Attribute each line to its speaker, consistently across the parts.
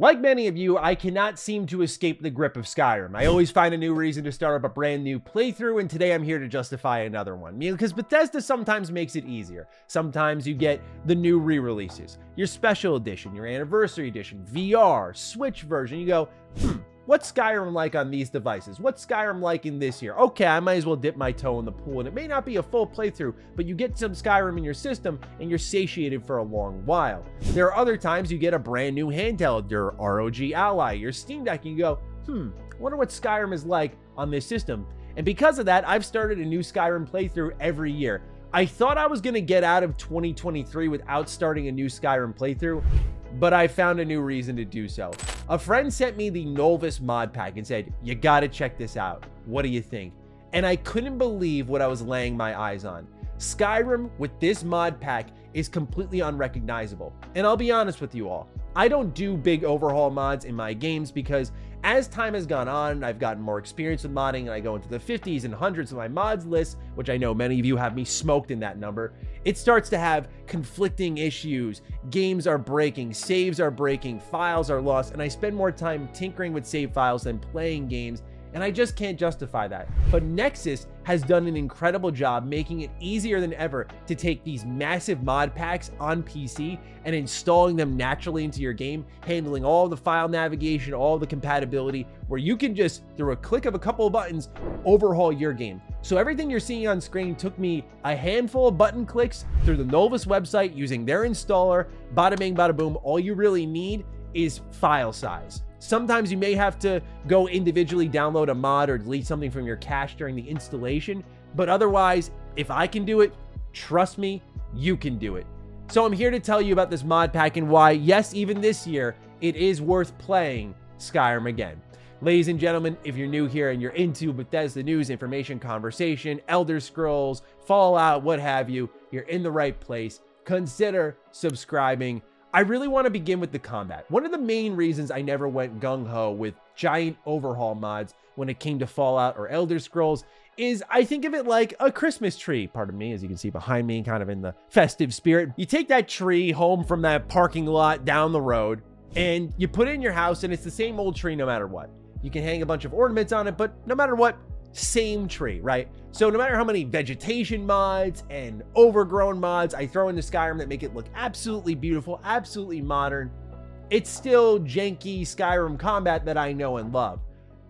Speaker 1: Like many of you, I cannot seem to escape the grip of Skyrim. I always find a new reason to start up a brand new playthrough, and today I'm here to justify another one. Because Bethesda sometimes makes it easier. Sometimes you get the new re-releases, your special edition, your anniversary edition, VR, Switch version. You go, hmm, What's Skyrim like on these devices? What's Skyrim like in this year? Okay, I might as well dip my toe in the pool, and it may not be a full playthrough, but you get some Skyrim in your system, and you're satiated for a long while. There are other times you get a brand new handheld, your ROG Ally, your Steam Deck, and you go, hmm, I wonder what Skyrim is like on this system. And because of that, I've started a new Skyrim playthrough every year. I thought I was to get out of 2023 without starting a new Skyrim playthrough, but I found a new reason to do so. A friend sent me the Nolvus mod pack and said, You gotta check this out. What do you think? And I couldn't believe what I was laying my eyes on. Skyrim with this mod pack is completely unrecognizable. And I'll be honest with you all, I don't do big overhaul mods in my games because as time has gone on, I've gotten more experience with modding and I go into the 50s and hundreds of my mods list, which I know many of you have me smoked in that number. It starts to have conflicting issues. Games are breaking, saves are breaking, files are lost, and I spend more time tinkering with save files than playing games and I just can't justify that. But Nexus has done an incredible job making it easier than ever to take these massive mod packs on PC and installing them naturally into your game, handling all the file navigation, all the compatibility, where you can just, through a click of a couple of buttons, overhaul your game. So everything you're seeing on screen took me a handful of button clicks through the Nolvus website using their installer, bada bing, bada boom. All you really need is file size. Sometimes you may have to go individually download a mod or delete something from your cache during the installation, but otherwise, if I can do it, trust me, you can do it. So I'm here to tell you about this mod pack and why, yes, even this year, it is worth playing Skyrim again. Ladies and gentlemen, if you're new here and you're into Bethesda news, information, conversation, Elder Scrolls, Fallout, what have you, you're in the right place. Consider subscribing I really want to begin with the combat. One of the main reasons I never went gung-ho with giant overhaul mods when it came to Fallout or Elder Scrolls is I think of it like a Christmas tree. Pardon me, as you can see behind me, kind of in the festive spirit. You take that tree home from that parking lot down the road and you put it in your house and it's the same old tree no matter what. You can hang a bunch of ornaments on it, but no matter what, same tree, right? So no matter how many vegetation mods and overgrown mods I throw into Skyrim that make it look absolutely beautiful, absolutely modern, it's still janky Skyrim combat that I know and love.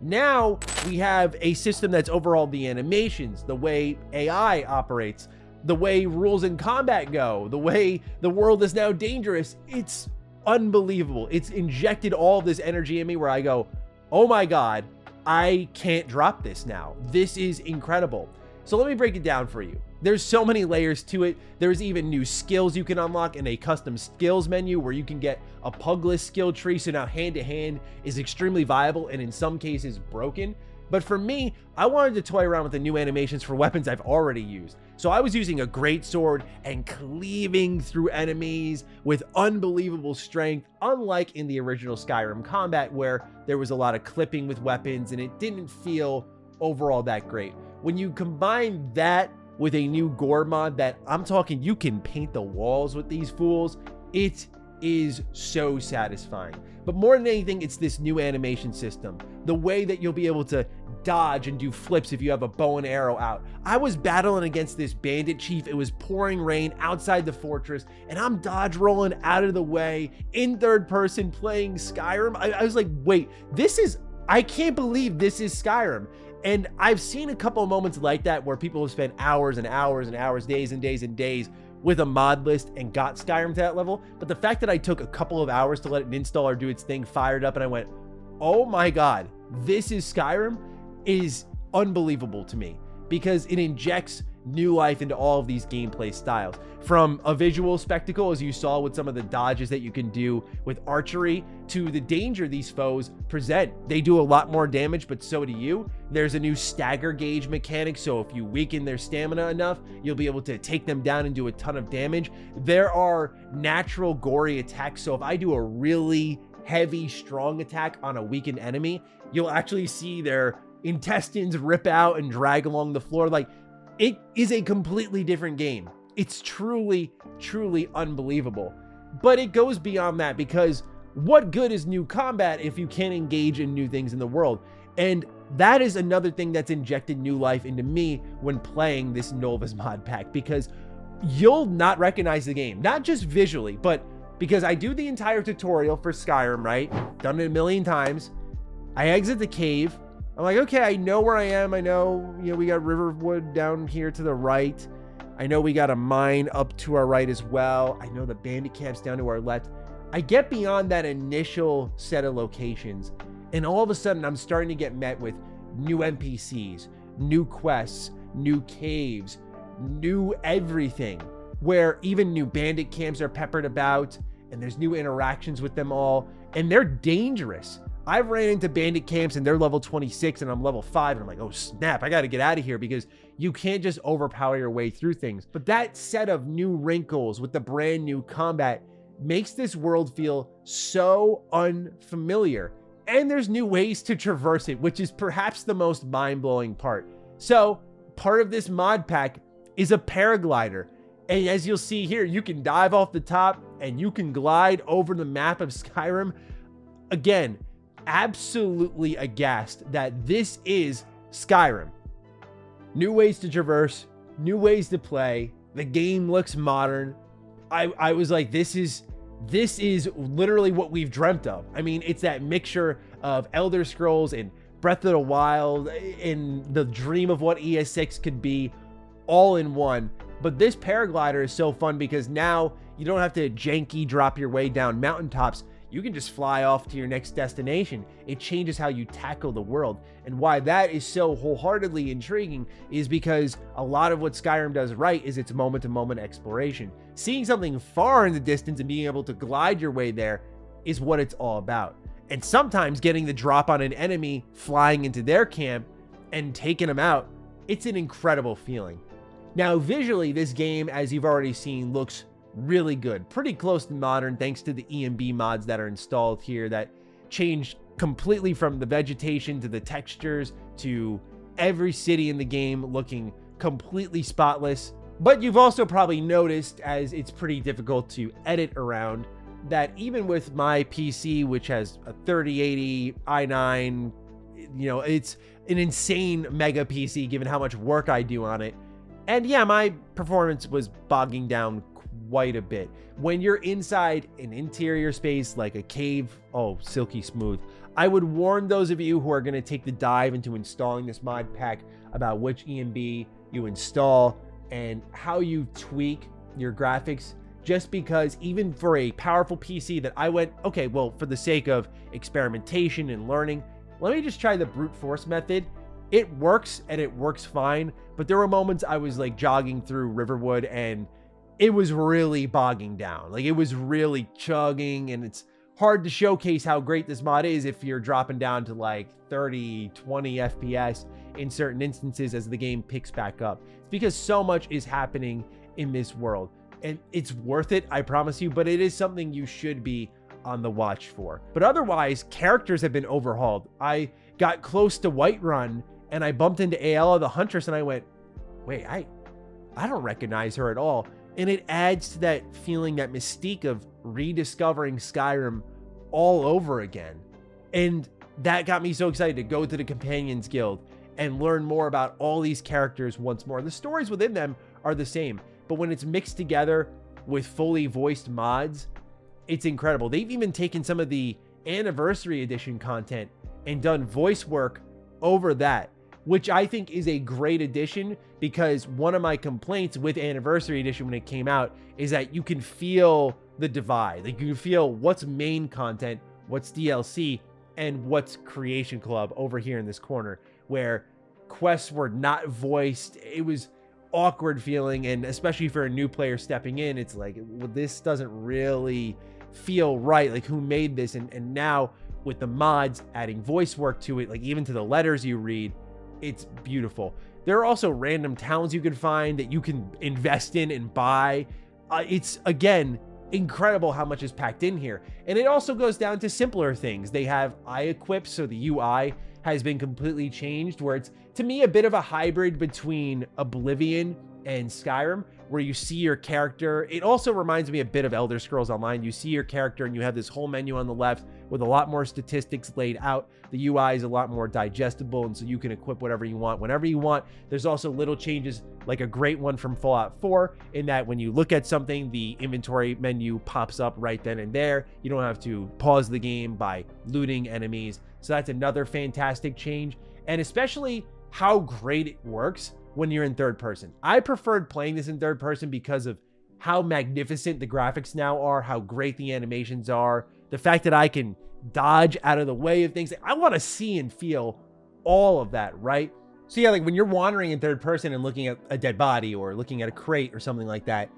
Speaker 1: Now we have a system that's overhauled the animations, the way AI operates, the way rules in combat go, the way the world is now dangerous. It's unbelievable. It's injected all this energy in me where I go, oh my God, I can't drop this now. This is incredible. So let me break it down for you. There's so many layers to it. There's even new skills you can unlock in a custom skills menu where you can get a pugilist skill tree. So now hand to hand is extremely viable and in some cases broken. But for me, I wanted to toy around with the new animations for weapons I've already used. So I was using a great sword and cleaving through enemies with unbelievable strength, unlike in the original Skyrim combat where there was a lot of clipping with weapons and it didn't feel overall that great. When you combine that with a new gore mod that I'm talking you can paint the walls with these fools, it is so satisfying. But more than anything, it's this new animation system. The way that you'll be able to dodge and do flips if you have a bow and arrow out. I was battling against this bandit chief. It was pouring rain outside the fortress, and I'm dodge rolling out of the way in third person playing Skyrim. I, I was like, wait, this is, I can't believe this is Skyrim. And I've seen a couple of moments like that where people have spent hours and hours and hours, days and days and days with a mod list and got Skyrim to that level. But the fact that I took a couple of hours to let an installer do its thing fired up and I went, oh my God, this is Skyrim is unbelievable to me because it injects new life into all of these gameplay styles. From a visual spectacle, as you saw with some of the dodges that you can do with archery, to the danger these foes present. They do a lot more damage, but so do you. There's a new stagger gauge mechanic, so if you weaken their stamina enough, you'll be able to take them down and do a ton of damage. There are natural gory attacks, so if I do a really heavy, strong attack on a weakened enemy, you'll actually see their intestines rip out and drag along the floor. Like, it is a completely different game. It's truly, truly unbelievable. But it goes beyond that because what good is new combat if you can't engage in new things in the world? And that is another thing that's injected new life into me when playing this Nolvus mod pack because you'll not recognize the game, not just visually, but because I do the entire tutorial for Skyrim, right? Done it a million times. I exit the cave. I'm like, okay, I know where I am. I know, you know, we got Riverwood down here to the right. I know we got a mine up to our right as well. I know the bandit camp's down to our left. I get beyond that initial set of locations, and all of a sudden I'm starting to get met with new NPCs, new quests, new caves, new everything, where even new bandit camps are peppered about, and there's new interactions with them all, and they're dangerous. I've ran into bandit camps and they're level 26 and I'm level 5 and I'm like, oh snap, I got to get out of here because you can't just overpower your way through things. But that set of new wrinkles with the brand new combat makes this world feel so unfamiliar. And there's new ways to traverse it, which is perhaps the most mind blowing part. So, part of this mod pack is a paraglider. And as you'll see here, you can dive off the top and you can glide over the map of Skyrim. Again, absolutely aghast that this is Skyrim. New ways to traverse, new ways to play. The game looks modern. I, I was like, this is this is literally what we've dreamt of. I mean, it's that mixture of Elder Scrolls and Breath of the Wild and the dream of what ES6 could be all in one. But this paraglider is so fun because now you don't have to janky drop your way down mountaintops you can just fly off to your next destination. It changes how you tackle the world. And why that is so wholeheartedly intriguing is because a lot of what Skyrim does right is its moment to moment exploration. Seeing something far in the distance and being able to glide your way there is what it's all about. And sometimes getting the drop on an enemy flying into their camp and taking them out, it's an incredible feeling. Now, visually, this game, as you've already seen, looks really good. Pretty close to modern thanks to the ENB mods that are installed here that change completely from the vegetation to the textures to every city in the game looking completely spotless. But you've also probably noticed, as it's pretty difficult to edit around, that even with my PC, which has a 3080 i9, you know, it's an insane mega PC given how much work I do on it. And yeah, my performance was bogging down quite a bit. When you're inside an interior space like a cave, oh, silky smooth. I would warn those of you who are going to take the dive into installing this mod pack about which ENB you install and how you tweak your graphics just because even for a powerful PC that I went, okay, well, for the sake of experimentation and learning, let me just try the brute force method. It works and it works fine, but there were moments I was like jogging through Riverwood and it was really bogging down. Like it was really chugging and it's hard to showcase how great this mod is if you're dropping down to like 30, 20 FPS in certain instances as the game picks back up. It's because so much is happening in this world. And it's worth it, I promise you, but it is something you should be on the watch for. But otherwise, characters have been overhauled. I got close to Whiterun and I bumped into Aela the Huntress and I went, wait, I I don't recognize her at all. And it adds to that feeling, that mystique of rediscovering Skyrim all over again. And that got me so excited to go to the Companions Guild and learn more about all these characters once more. The stories within them are the same, but when it's mixed together with fully voiced mods, it's incredible. They've even taken some of the anniversary edition content and done voice work over that which I think is a great addition because one of my complaints with Anniversary Edition when it came out is that you can feel the divide. Like you can feel what's main content, what's DLC, and what's Creation Club over here in this corner, where quests were not voiced. It was awkward feeling, and especially for a new player stepping in, it's like well, this doesn't really feel right. Like who made this? And and now with the mods adding voice work to it, like even to the letters you read, it's beautiful. There are also random towns you can find that you can invest in and buy. Uh, it's again incredible how much is packed in here. And it also goes down to simpler things. They have iEquips, so the UI has been completely changed, where it's to me a bit of a hybrid between Oblivion and Skyrim, where you see your character. It also reminds me a bit of Elder Scrolls Online. You see your character and you have this whole menu on the left with a lot more statistics laid out. The UI is a lot more digestible, and so you can equip whatever you want whenever you want. There's also little changes, like a great one from Fallout 4, in that when you look at something, the inventory menu pops up right then and there. You don't have to pause the game by looting enemies. So that's another fantastic change. And especially how great it works when you're in third person. I preferred playing this in third person because of how magnificent the graphics now are, how great the animations are, the fact that I can dodge out of the way of things. I want to see and feel all of that, right? So yeah, like when you're wandering in third person and looking at a dead body or looking at a crate or something like that,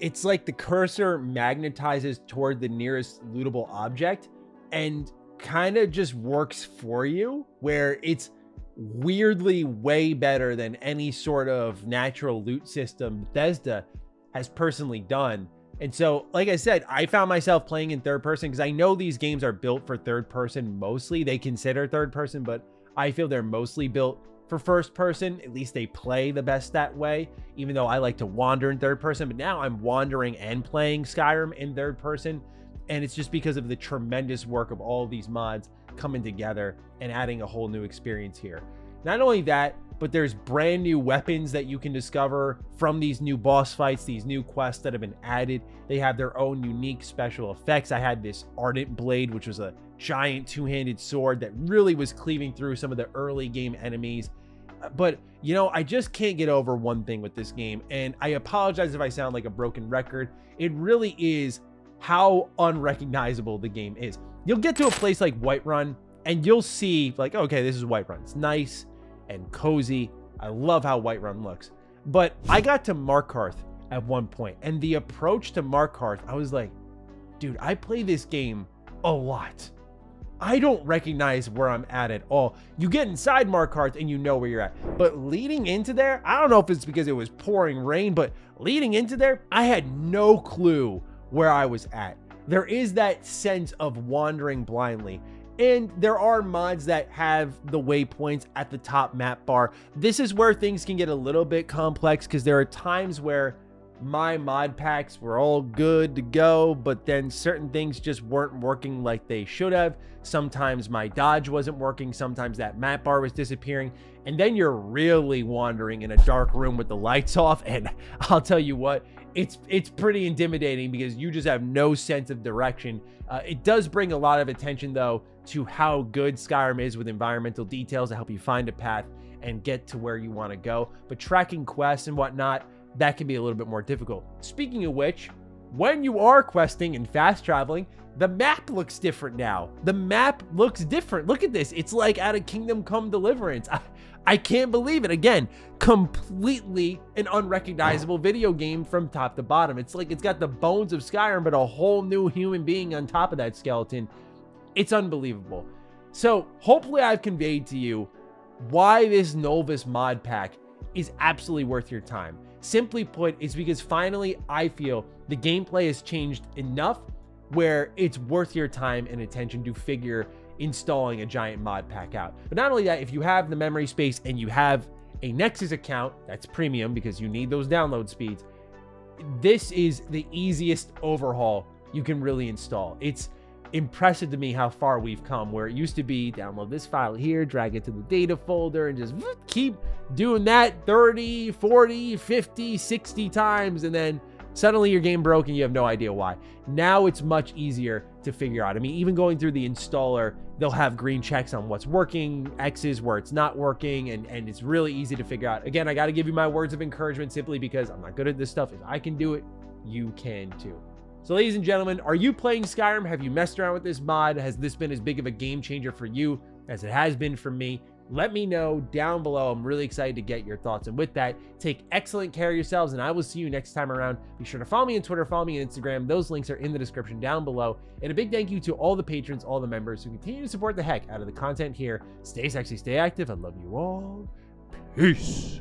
Speaker 1: it's like the cursor magnetizes toward the nearest lootable object and kind of just works for you where it's weirdly way better than any sort of natural loot system Bethesda has personally done. And so, like I said, I found myself playing in third person because I know these games are built for third person mostly. They consider third person, but I feel they're mostly built for first person. At least they play the best that way, even though I like to wander in third person. But now I'm wandering and playing Skyrim in third person. And it's just because of the tremendous work of all of these mods coming together and adding a whole new experience here. Not only that, but there's brand new weapons that you can discover from these new boss fights, these new quests that have been added. They have their own unique special effects. I had this Ardent Blade, which was a giant two handed sword that really was cleaving through some of the early game enemies. But, you know, I just can't get over one thing with this game. And I apologize if I sound like a broken record. It really is how unrecognizable the game is. You'll get to a place like Whiterun and you'll see like, okay, this is Whiterun. It's nice and cozy. I love how Whiterun looks. But I got to Markarth at one point, and the approach to Markarth, I was like, dude, I play this game a lot. I don't recognize where I'm at at all. You get inside Markarth and you know where you're at. But leading into there, I don't know if it's because it was pouring rain, but leading into there, I had no clue where I was at. There is that sense of wandering blindly. And there are mods that have the waypoints at the top map bar. This is where things can get a little bit complex because there are times where my mod packs were all good to go, but then certain things just weren't working like they should have. Sometimes my dodge wasn't working, sometimes that map bar was disappearing, and then you're really wandering in a dark room with the lights off. And I'll tell you what, it's it's pretty intimidating because you just have no sense of direction. Uh, it does bring a lot of attention though to how good Skyrim is with environmental details to help you find a path and get to where you want to go. But tracking quests and whatnot, that can be a little bit more difficult. Speaking of which, when you are questing and fast traveling, the map looks different now. The map looks different. Look at this. It's like out of Kingdom Come Deliverance. I, I can't believe it. Again, completely an unrecognizable video game from top to bottom. It's like it's got the bones of Skyrim, but a whole new human being on top of that skeleton. It's unbelievable. So hopefully I've conveyed to you why this Nolvus mod pack is absolutely worth your time. Simply put, it's because finally I feel the gameplay has changed enough where it's worth your time and attention to figure installing a giant mod pack out. But not only that, if you have the memory space and you have a Nexus account that's premium because you need those download speeds, this is the easiest overhaul you can really install. It's impressive to me how far we've come where it used to be download this file here drag it to the data folder and just keep doing that 30 40 50 60 times and then suddenly your game broke and you have no idea why now it's much easier to figure out i mean even going through the installer they'll have green checks on what's working x's where it's not working and and it's really easy to figure out again i got to give you my words of encouragement simply because i'm not good at this stuff if i can do it you can too so ladies and gentlemen, are you playing Skyrim? Have you messed around with this mod? Has this been as big of a game changer for you as it has been for me? Let me know down below. I'm really excited to get your thoughts. And with that, take excellent care of yourselves, and I will see you next time around. Be sure to follow me on Twitter, follow me on Instagram. Those links are in the description down below. And a big thank you to all the patrons, all the members who continue to support the heck out of the content here. Stay sexy, stay active. I love you all. Peace.